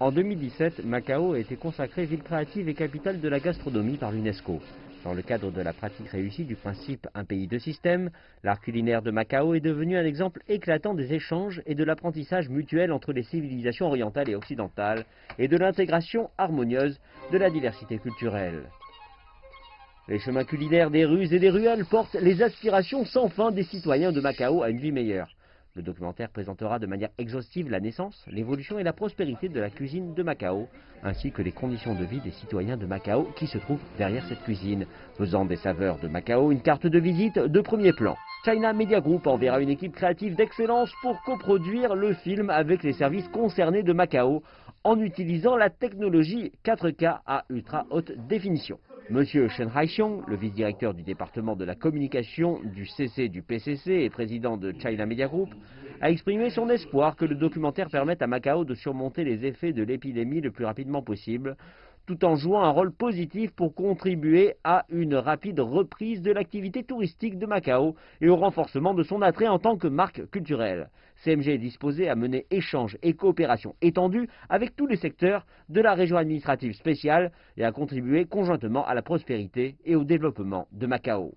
En 2017, Macao a été consacrée ville créative et capitale de la gastronomie par l'UNESCO. Dans le cadre de la pratique réussie du principe un pays de système, l'art culinaire de Macao est devenu un exemple éclatant des échanges et de l'apprentissage mutuel entre les civilisations orientales et occidentales et de l'intégration harmonieuse de la diversité culturelle. Les chemins culinaires des rues et des ruelles portent les aspirations sans fin des citoyens de Macao à une vie meilleure. Le documentaire présentera de manière exhaustive la naissance, l'évolution et la prospérité de la cuisine de Macao, ainsi que les conditions de vie des citoyens de Macao qui se trouvent derrière cette cuisine, faisant des saveurs de Macao une carte de visite de premier plan. China Media Group enverra une équipe créative d'excellence pour coproduire le film avec les services concernés de Macao en utilisant la technologie 4K à ultra haute définition. Monsieur Shen Haixiong, le vice-directeur du département de la communication du CC du PCC et président de China Media Group, a exprimé son espoir que le documentaire permette à Macao de surmonter les effets de l'épidémie le plus rapidement possible, tout en jouant un rôle positif pour contribuer à une rapide reprise de l'activité touristique de Macao et au renforcement de son attrait en tant que marque culturelle. CMG est disposé à mener échanges et coopérations étendues avec tous les secteurs de la région administrative spéciale et à contribuer conjointement à la prospérité et au développement de Macao.